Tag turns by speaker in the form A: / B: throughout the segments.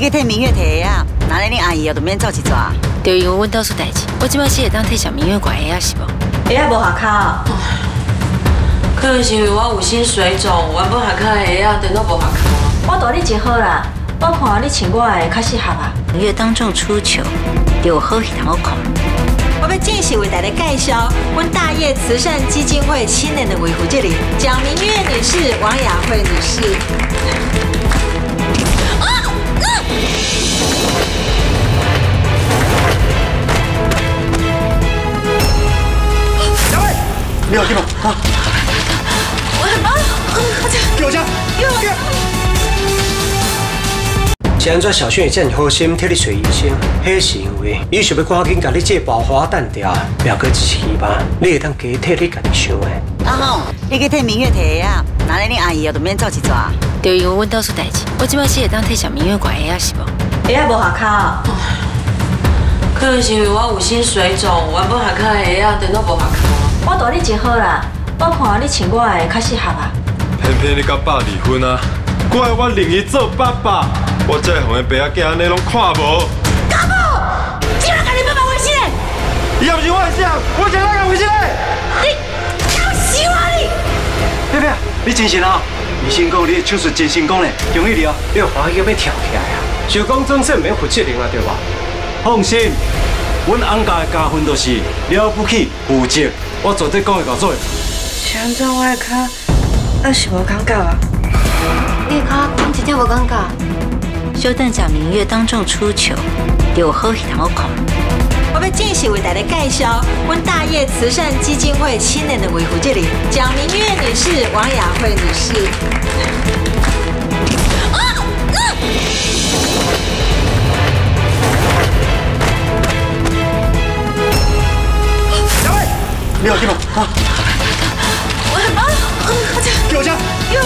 A: 你去替明月提啊，哪来你阿姨又都免走一抓？
B: 就因为阮倒出代志，我即摆是会当替小明月挂鞋啊，是无？
A: 鞋啊无下卡，
C: 可能是因为我有心水肿，原本下卡的鞋啊，电脑无下卡。
A: 我待你真好啦，我看你穿我的较适合啊。
B: 明月当众出糗，有好戏好看。
A: 我要正式为大家介绍，阮大业慈善基金会青年的维护这里，蒋明月女士、王雅慧女士。
D: 你好，地方啊！
A: 我很忙，
D: 给我枪！
A: 给我！
D: 现在小轩也叫你好心替你找医生，迄是因为伊想要赶紧把你这爆花弹掉，表哥一起吧，你会当加替你家己想的。
A: 阿红，你去替明月提啊，哪来你阿姨啊都免走一抓？
B: 就因为阮倒出代志，我即摆是会当替小明月挂鞋啊，是无？
A: 鞋啊无下卡，
C: 可能是因为我有心水肿，原本下卡的鞋啊，等到无下卡。
A: 我待你真好啦，我看你穿我的较适合啊。
E: 偏偏你甲爸离婚啊！怪我另一做爸爸，我这红的爸仔囝安尼拢看无。
A: 干部，竟然敢你爸爸微信嘞！
E: 伊也不是我的想，我想哪个微信嘞？
A: 你要死我你！
D: 你真神啊！医生讲你手术真成功嘞，恭喜你哦，你有欢喜要要跳起来啊！就讲真正免负责任啊，对吧？放心，阮安家的家训都是了不起、负责。我绝对讲会搞做。
C: 像这我的脚，那是无感觉啊。
B: 你的脚讲真正无感觉。小等蒋明月当众出糗，有好戏头看。
A: 我要正式为大家介绍，阮大业慈善基金会青年的维护这里，蒋明月女士、王雅慧女士。
D: 你好，金宝啊！
A: 我很忙，
D: 给我枪！
A: 给我！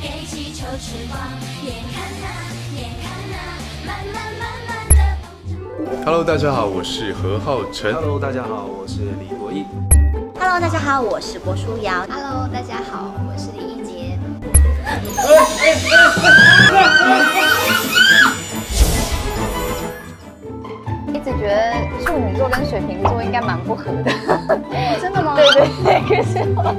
F: 黑气球翅膀，眼看那，
E: Hello，大家好，我是何浩晨。
D: Hello，大家好，我是李国义。
G: Hello，大家好，我是郭书瑶。Hello，大家好，我是李一杰。一直觉得处女座跟水瓶座应该蛮不合的。真的吗？对对对，可是后来